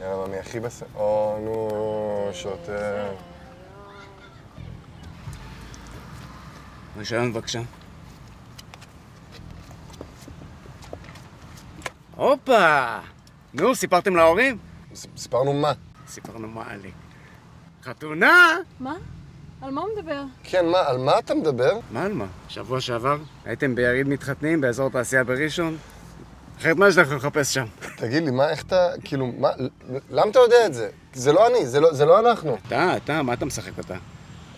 יאללה, ממי הכי בסדר. או, נו, שוטר. רישיון בבקשה. הופה! נו, סיפרתם להורים? סיפרנו מה? סיפרנו מה עלי. חתונה! מה? על מה הוא מדבר? כן, מה, על מה אתה מדבר? מה על מה? שבוע שעבר הייתם ביריד מתחתנים באזור תעשייה בראשון? אחרת מה יש לכם לחפש שם? תגיד לי, מה, איך אתה, כאילו, מה, למה אתה יודע את זה? זה לא אני, זה לא, זה לא אנחנו. אתה, אתה, מה אתה משחק אותה?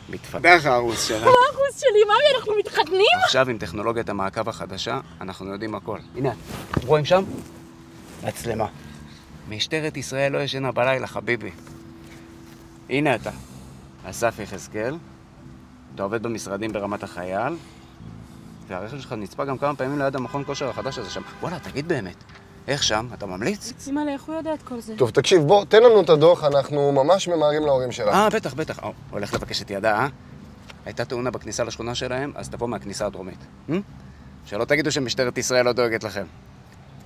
מתפתח הארוס שלה. מה האחוז שלי? מאמי, אנחנו מתחתנים? עכשיו עם טכנולוגיית המעקב החדשה, אנחנו יודעים הכל. הנה, רואים שם? מצלמה. משטרת ישראל לא ישנה בלילה, חביבי. הנה אתה, אסף יחזקאל, אתה עובד במשרדים ברמת החייל, והרכב שלך נצפה גם כמה פעמים ליד המכון כושר החדש הזה שם. וואלה, תגיד באמת, איך שם? אתה ממליץ? אימא'לה, איך הוא יודע את כל זה? טוב, תקשיב, בוא, תן לנו את הדוח, אנחנו ממש ממהרים להורים שלנו. אה, בטח, בטח. אה, הולך לבקש את ידה, אה? הייתה תאונה בכניסה לשכונה שלהם, אז תבוא מהכניסה הדרומית. אה? שלא תגידו שמשטרת ישראל לא דואגת לכם.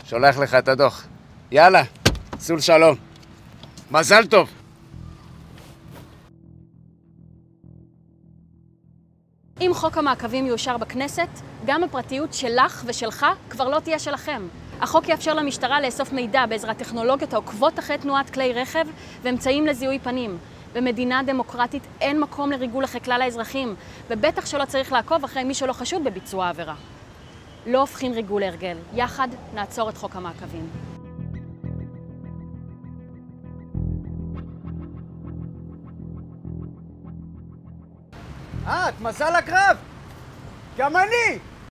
שולח לך את הדוח. יאללה, סול שלום. מזל טוב. אם חוק המעקבים יאושר בכנסת, גם הפרטיות שלך ושלך כבר לא תהיה שלכם. החוק יאפשר למשטרה לאסוף מידע בעזרת טכנולוגיות העוקבות אחרי תנועת כלי רכב ואמצעים לזיהוי פנים. במדינה דמוקרטית אין מקום לריגול אחרי כלל האזרחים, ובטח שלא צריך לעקוב אחרי מי שלא חשוד בביצוע העבירה. לא הופכים ריגול להרגל. יחד נעצור את חוק המעקבים. את, מזל הקרב! גם אני!